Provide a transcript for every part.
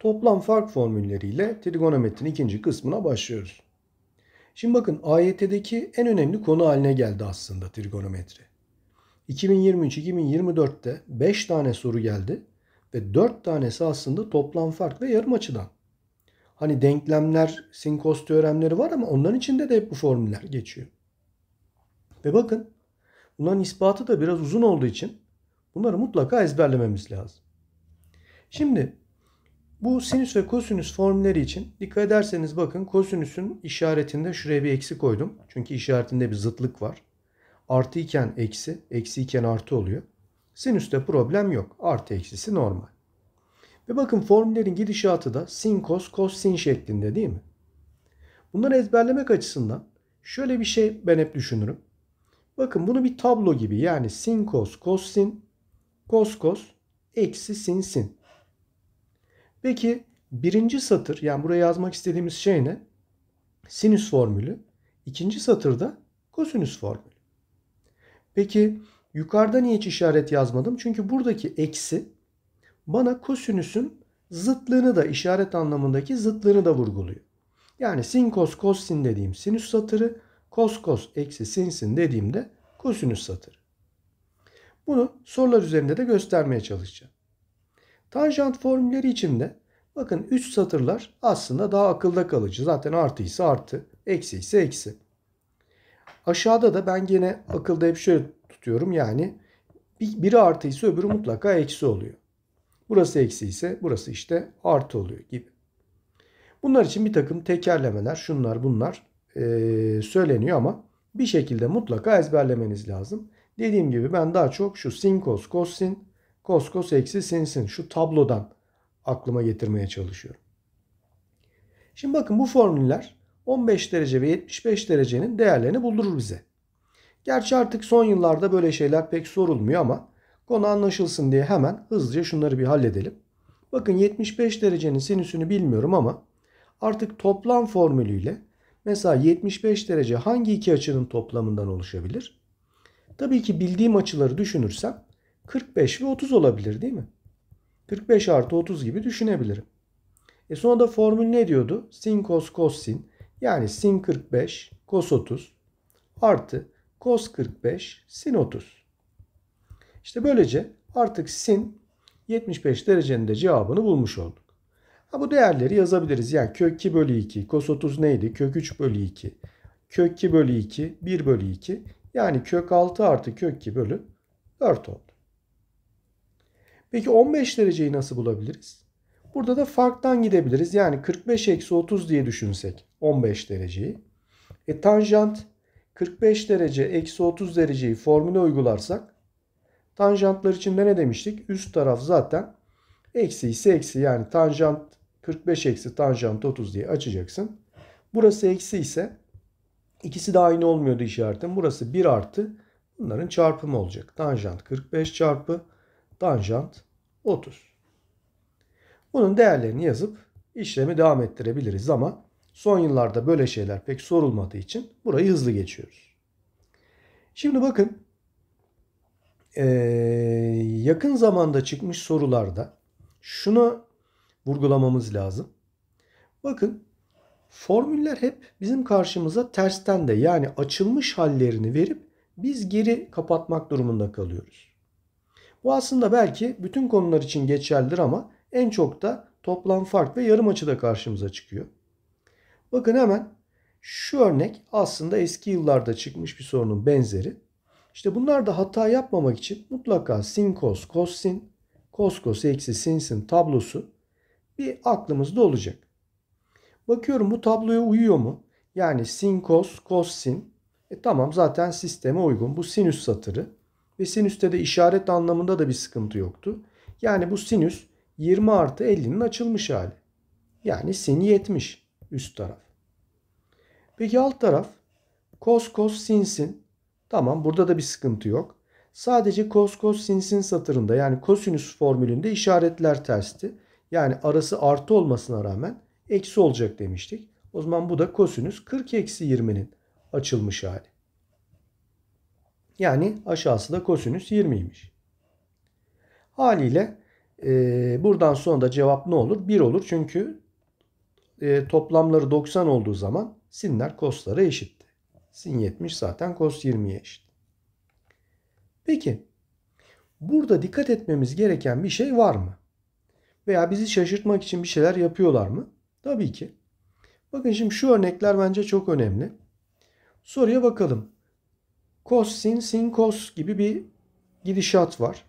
toplam fark formülleriyle trigonometrinin ikinci kısmına başlıyoruz. Şimdi bakın AYT'deki en önemli konu haline geldi aslında trigonometri. 2023-2024'te 5 tane soru geldi ve 4 tanesi aslında toplam fark ve yarım açıdan. Hani denklemler, sinkos teoremleri var ama onların içinde de hep bu formüller geçiyor. Ve bakın bunların ispatı da biraz uzun olduğu için bunları mutlaka ezberlememiz lazım. Şimdi bu sinüs ve kosinüs formülleri için dikkat ederseniz bakın kosinüsün işaretinde şuraya bir eksi koydum. Çünkü işaretinde bir zıtlık var. Artı iken eksi, eksi iken artı oluyor. Sinüste problem yok. Artı eksisi normal. Ve bakın formüllerin gidişatı da sin kos kos sin şeklinde değil mi? Bunları ezberlemek açısından şöyle bir şey ben hep düşünürüm. Bakın bunu bir tablo gibi yani sin kos kos sin kos kos eksi sin sin. Peki birinci satır yani buraya yazmak istediğimiz şey ne? Sinüs formülü. İkinci satırda kosinüs formülü. Peki yukarıda niye hiç işaret yazmadım? Çünkü buradaki eksi bana kosinüsün zıtlığını da işaret anlamındaki zıtlığını da vurguluyor. Yani sin kos kos sin dediğim sinüs satırı, kos kos eksi sin sin dediğimde kosinüs satırı. Bunu sorular üzerinde de göstermeye çalışacağım. Tanjant formülleri için de bakın üst satırlar aslında daha akılda kalıcı. Zaten artı ise artı, eksi ise eksi. Aşağıda da ben gene akılda hep şöyle tutuyorum. Yani biri artı ise öbürü mutlaka eksi oluyor. Burası eksi ise burası işte artı oluyor gibi. Bunlar için bir takım tekerlemeler, şunlar bunlar e, söyleniyor ama bir şekilde mutlaka ezberlemeniz lazım. Dediğim gibi ben daha çok şu sin kos kos sin Kos kos eksi sin sin şu tablodan aklıma getirmeye çalışıyorum. Şimdi bakın bu formüller 15 derece ve 75 derecenin değerlerini buldurur bize. Gerçi artık son yıllarda böyle şeyler pek sorulmuyor ama konu anlaşılsın diye hemen hızlıca şunları bir halledelim. Bakın 75 derecenin sinüsünü bilmiyorum ama artık toplam formülüyle mesela 75 derece hangi iki açının toplamından oluşabilir? Tabii ki bildiğim açıları düşünürsem 45 ve 30 olabilir değil mi? 45 artı 30 gibi düşünebilirim. E sonra da formül ne diyordu? Sin cos cos sin yani sin 45 cos 30 artı cos 45 sin 30. İşte böylece artık sin 75 derecenin de cevabını bulmuş olduk. Ha, bu değerleri yazabiliriz. Yani kök 2 bölü 2 cos 30 neydi? Kök 3 bölü 2 kök 2 bölü 2 1 bölü 2 yani kök 6 artı kök 2 bölü 4 oldu. Peki 15 dereceyi nasıl bulabiliriz? Burada da farktan gidebiliriz. Yani 45 eksi 30 diye düşünsek 15 dereceyi. E tanjant 45 derece eksi 30 dereceyi formüle uygularsak tanjantlar için de ne demiştik? Üst taraf zaten eksi ise eksi yani tanjant 45 eksi tanjant 30 diye açacaksın. Burası eksi ise ikisi de aynı olmuyordu işaretin. Burası 1 artı bunların çarpımı olacak. Tanjant 45 çarpı tanjant 30. Bunun değerlerini yazıp işlemi devam ettirebiliriz ama son yıllarda böyle şeyler pek sorulmadığı için burayı hızlı geçiyoruz. Şimdi bakın yakın zamanda çıkmış sorularda şunu vurgulamamız lazım. Bakın formüller hep bizim karşımıza tersten de yani açılmış hallerini verip biz geri kapatmak durumunda kalıyoruz. Bu aslında belki bütün konular için geçerlidir ama en çok da toplam fark ve yarım açıda karşımıza çıkıyor. Bakın hemen şu örnek aslında eski yıllarda çıkmış bir sorunun benzeri. İşte bunlar da hata yapmamak için mutlaka sin cos cos sin cos cos eksi sin sin tablosu bir aklımızda olacak. Bakıyorum bu tabloya uyuyor mu? Yani sin cos cos sin. E tamam zaten sisteme uygun. Bu sinüs satırı. Ve sinüste de işaret anlamında da bir sıkıntı yoktu. Yani bu sinüs 20 artı 50'nin açılmış hali. Yani sin 70 üst taraf. Peki alt taraf cos cos sin sin. Tamam burada da bir sıkıntı yok. Sadece cos cos sin sin satırında yani kosinüs formülünde işaretler tersti. Yani arası artı olmasına rağmen eksi olacak demiştik. O zaman bu da kosinüs 40 eksi 20'nin açılmış hali. Yani aşağısı da kosinüs 20'ymiş. Haliyle e, buradan sonra da cevap ne olur? 1 olur. Çünkü e, toplamları 90 olduğu zaman sinler koslara eşitti. Sin 70 zaten kos 20'ye eşit. Peki burada dikkat etmemiz gereken bir şey var mı? Veya bizi şaşırtmak için bir şeyler yapıyorlar mı? Tabii ki. Bakın şimdi şu örnekler bence çok önemli. Soruya bakalım. Cos sin sin cos gibi bir gidişat var.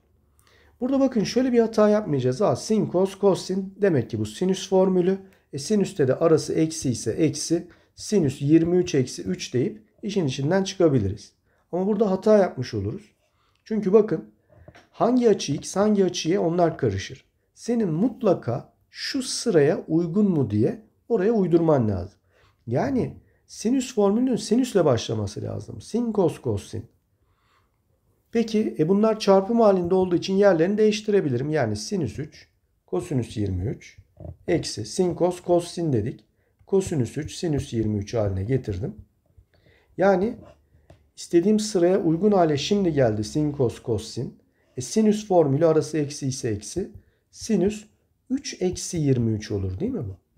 Burada bakın şöyle bir hata yapmayacağız. Ha, sin cos cos sin demek ki bu sinüs formülü. E sinüste de arası eksi ise eksi sinüs 23 eksi 3 deyip işin içinden çıkabiliriz. Ama burada hata yapmış oluruz. Çünkü bakın hangi açı x hangi açı y onlar karışır. Senin mutlaka şu sıraya uygun mu diye oraya uydurman lazım. Yani sinüs formülünün sinüsle başlaması lazım. Sin cos cos sin. Peki e bunlar çarpım halinde olduğu için yerlerini değiştirebilirim. Yani sinüs 3, kosinüs 23, eksi sin cos cos sin dedik. Kosinüs 3 sinüs 23 haline getirdim. Yani istediğim sıraya uygun hale şimdi geldi sin cos cos sin. E sinüs formülü arası eksi ise eksi. Sinüs 3 eksi 23 olur değil mi bu?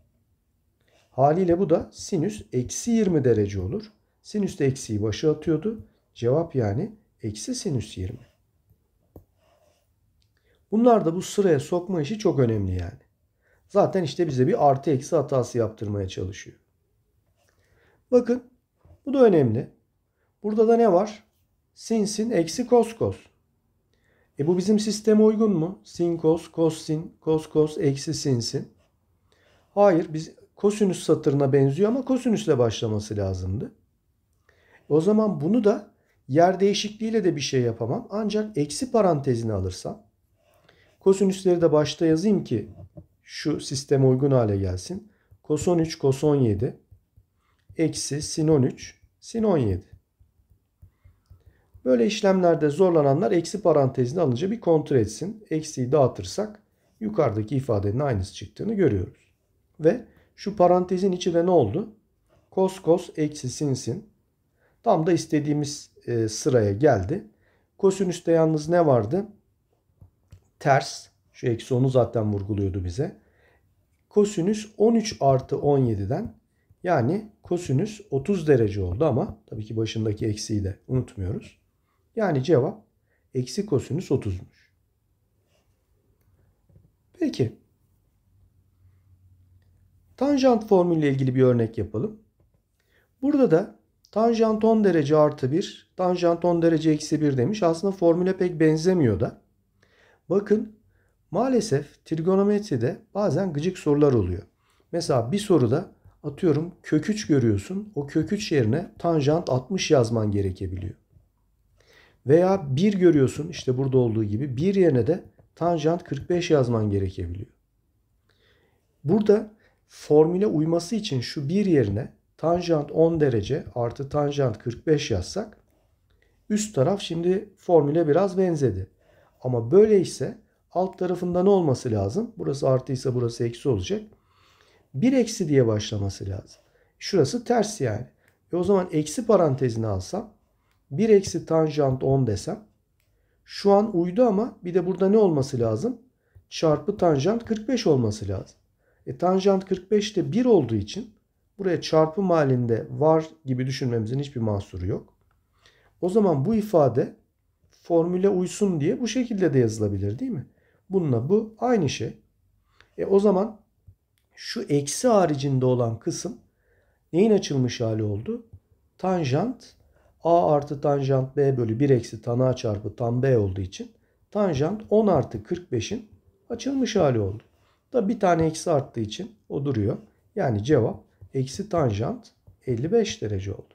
Haliyle bu da sinüs eksi 20 derece olur. Sinüs de eksiyi başa atıyordu. Cevap yani eksi sinüs 20. Bunlar da bu sıraya sokma işi çok önemli yani. Zaten işte bize bir artı eksi hatası yaptırmaya çalışıyor. Bakın bu da önemli. Burada da ne var? Sin sin eksi kos kos. E bu bizim sisteme uygun mu? Sin kos, kos sin, kos kos, eksi sin sin. Hayır biz kosinüs satırına benziyor ama kosinüsle başlaması lazımdı. O zaman bunu da yer değişikliğiyle de bir şey yapamam. Ancak eksi parantezini alırsam kosinüsleri de başta yazayım ki şu sisteme uygun hale gelsin. Kos 13, kos 17 eksi sin 13, sin 17. Böyle işlemlerde zorlananlar eksi parantezini alınca bir kontrol etsin. Eksiyi dağıtırsak yukarıdaki ifadenin aynısı çıktığını görüyoruz. Ve şu parantezin içinde ne oldu? Kos kos eksi sin sin. Tam da istediğimiz e, sıraya geldi. Kosinüste yalnız ne vardı? Ters. Şu eksi 10'u zaten vurguluyordu bize. Kosinüs 13 artı 17'den yani kosinüs 30 derece oldu ama tabii ki başındaki eksiği de unutmuyoruz. Yani cevap eksi kosinüs 30'muş. Peki. Tanjant formülüyle ilgili bir örnek yapalım. Burada da tanjant 10 derece artı 1, tanjant 10 derece eksi 1 demiş. Aslında formüle pek benzemiyor da. Bakın maalesef trigonometride bazen gıcık sorular oluyor. Mesela bir soruda atıyorum kök 3 görüyorsun. O kök 3 yerine tanjant 60 yazman gerekebiliyor. Veya 1 görüyorsun işte burada olduğu gibi. 1 yerine de tanjant 45 yazman gerekebiliyor. Burada formüle uyması için şu 1 yerine tanjant 10 derece artı tanjant 45 yazsak üst taraf şimdi formüle biraz benzedi. Ama böyle ise alt tarafında ne olması lazım? Burası artıysa burası eksi olacak. 1 eksi diye başlaması lazım. Şurası ters yani. E o zaman eksi parantezini alsam 1 eksi tanjant 10 desem şu an uydu ama bir de burada ne olması lazım? Çarpı tanjant 45 olması lazım. E tanjant 45 de 1 olduğu için buraya çarpım halinde var gibi düşünmemizin hiçbir mahsuru yok. O zaman bu ifade formüle uysun diye bu şekilde de yazılabilir değil mi? Bununla bu aynı şey. E o zaman şu eksi haricinde olan kısım neyin açılmış hali oldu? Tanjant a artı tanjant b bölü 1 eksi tan a çarpı tan b olduğu için tanjant 10 artı 45'in açılmış hali oldu. Da bir tane eksi arttığı için o duruyor. Yani cevap eksi tanjant 55 derece oldu.